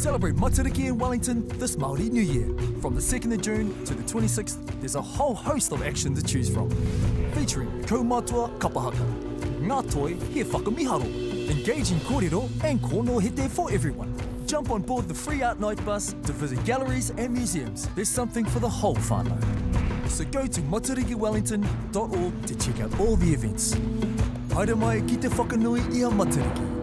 Celebrate Matariki in Wellington this Māori New Year. From the 2nd of June to the 26th, there's a whole host of action to choose from. Featuring Kaumatua Kapahaka, Ngā Toi He Whakamiharo, engaging kōrero and konohete for everyone. Jump on board the free art night bus to visit galleries and museums. There's something for the whole whānau. So go to matarikiwellington.org to check out all the events. Haere mai ki te whakanui i a Matariki.